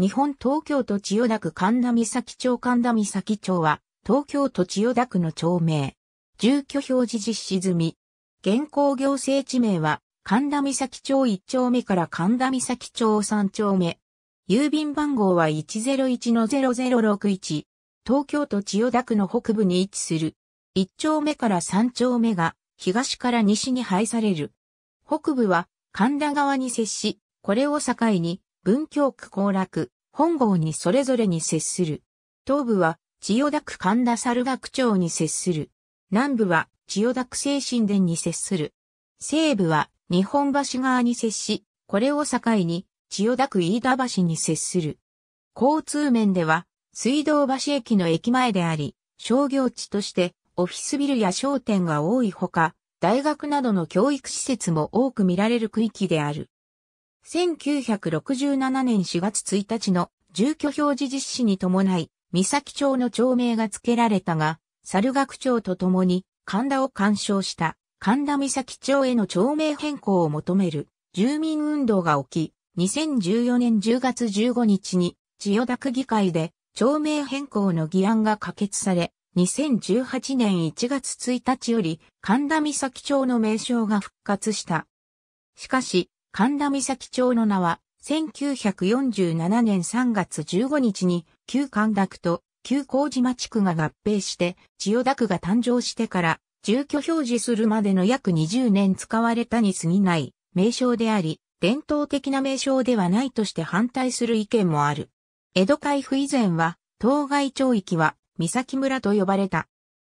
日本東京都千代田区神田岬町神田岬町は、東京都千代田区の町名。住居表示実施済み。現行行政地名は、神田岬町1丁目から神田岬町3丁目。郵便番号は101-0061。東京都千代田区の北部に位置する。1丁目から3丁目が東から西に配される。北部は神田川に接し、これを境に文京区後楽、本郷にそれぞれに接する。東部は千代田区神田猿楽町に接する。南部は千代田区精神殿に接する。西部は日本橋側に接し、これを境に千代田区飯田橋に接する。交通面では水道橋駅の駅前であり、商業地としてオフィスビルや商店が多いほか、大学などの教育施設も多く見られる区域である。1967年4月1日の住居表示実施に伴い、三崎町の町名が付けられたが、猿学町と共に神田を干渉した神田三崎町への町名変更を求める住民運動が起き、2014年10月15日に千代田区議会で町名変更の議案が可決され、2018年1月1日より神田三崎町の名称が復活した。しかし、神田岬町の名は、1947年3月15日に、旧神田区と旧麹島地区が合併して、千代田区が誕生してから、住居表示するまでの約20年使われたに過ぎない名称であり、伝統的な名称ではないとして反対する意見もある。江戸海府以前は、当該町域は、岬村と呼ばれた。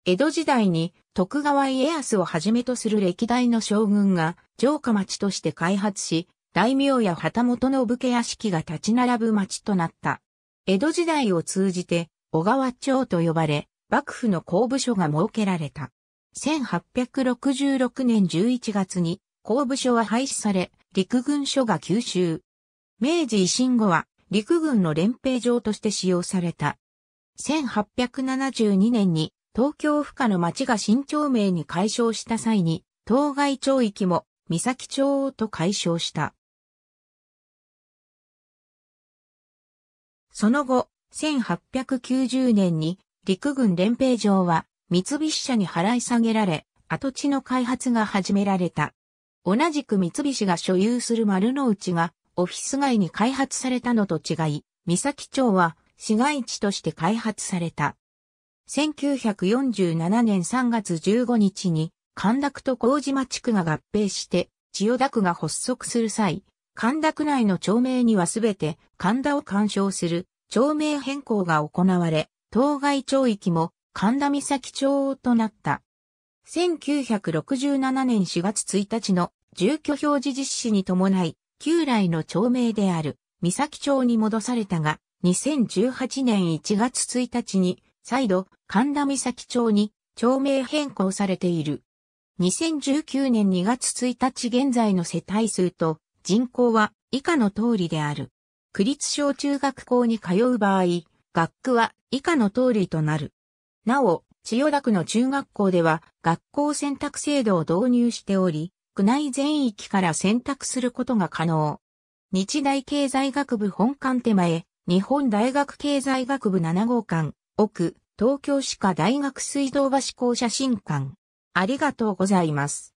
江戸時代に徳川家康をはじめとする歴代の将軍が城下町として開発し、大名や旗本の武家屋敷が立ち並ぶ町となった。江戸時代を通じて小川町と呼ばれ、幕府の公部署が設けられた。1866年11月に公部署は廃止され、陸軍署が吸収。明治維新後は陸軍の連兵場として使用された。1872年に東京府下の町が新町名に改称した際に、当該町域も三崎町と改称した。その後、1890年に陸軍連兵場は三菱社に払い下げられ、跡地の開発が始められた。同じく三菱が所有する丸の内がオフィス街に開発されたのと違い、三崎町は市街地として開発された。1947年3月15日に神田区と麹島地区が合併して千代田区が発足する際、神田区内の町名にはすべて神田を干渉する町名変更が行われ、当該町域も神田岬町となった。1967年4月1日の住居表示実施に伴い、旧来の町名である岬町に戻されたが、2018年1月1日に再度、神田岬町に町名変更されている。2019年2月1日現在の世帯数と人口は以下の通りである。区立小中学校に通う場合、学区は以下の通りとなる。なお、千代田区の中学校では学校選択制度を導入しており、区内全域から選択することが可能。日大経済学部本館手前、日本大学経済学部7号館、奥、東京歯科大学水道橋校写真館。ありがとうございます。